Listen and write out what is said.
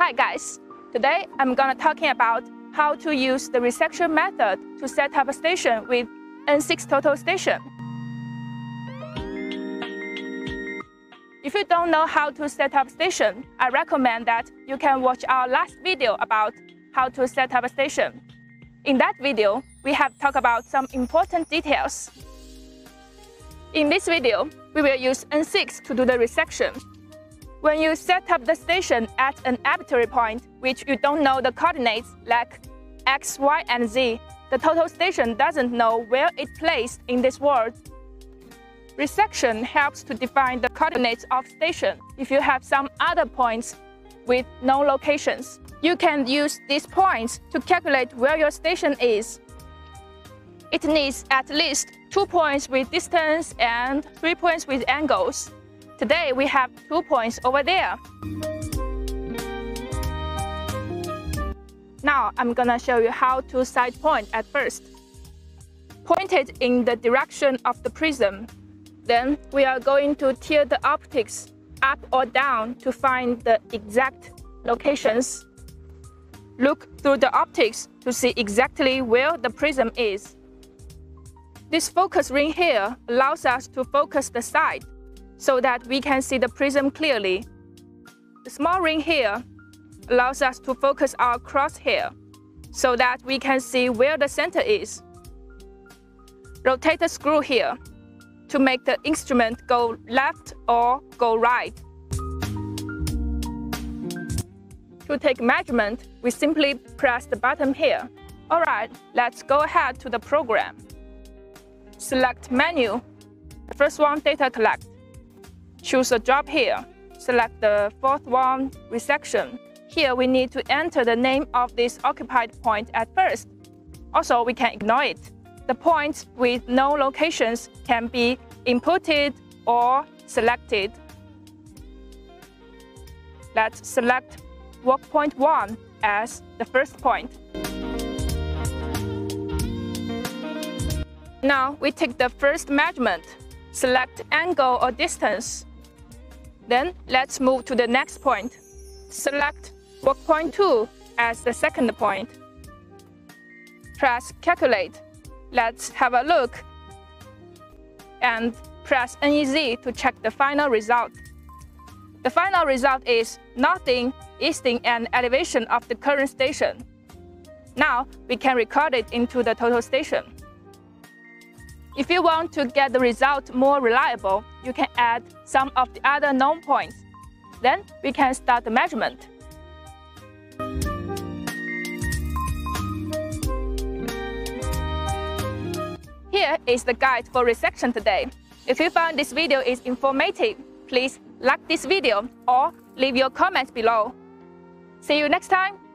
Hi guys, today I'm gonna talking about how to use the resection method to set up a station with N6 total station. If you don't know how to set up a station, I recommend that you can watch our last video about how to set up a station. In that video, we have talked about some important details. In this video, we will use N6 to do the resection when you set up the station at an arbitrary point, which you don't know the coordinates like x, y, and z, the total station doesn't know where it placed in this world. Resection helps to define the coordinates of station if you have some other points with no locations. You can use these points to calculate where your station is. It needs at least two points with distance and three points with angles. Today we have two points over there. Now I'm gonna show you how to sight point at first. Point it in the direction of the prism. Then we are going to tilt the optics up or down to find the exact locations. Look through the optics to see exactly where the prism is. This focus ring here allows us to focus the sight so that we can see the prism clearly. The small ring here allows us to focus our crosshair so that we can see where the center is. Rotate the screw here to make the instrument go left or go right. To take measurement, we simply press the button here. Alright, let's go ahead to the program. Select Menu. The first one, Data Collect. Choose a job here. Select the fourth one, resection. Here we need to enter the name of this occupied point at first. Also, we can ignore it. The points with no locations can be inputted or selected. Let's select work point 1 as the first point. Now we take the first measurement, select angle or distance. Then let's move to the next point. Select work point 2 as the second point. Press calculate. Let's have a look. And press NEZ to check the final result. The final result is northing easting an elevation of the current station. Now we can record it into the total station. If you want to get the result more reliable, you can add some of the other known points. Then we can start the measurement. Here is the guide for resection today. If you found this video is informative, please like this video or leave your comments below. See you next time!